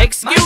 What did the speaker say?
Excuse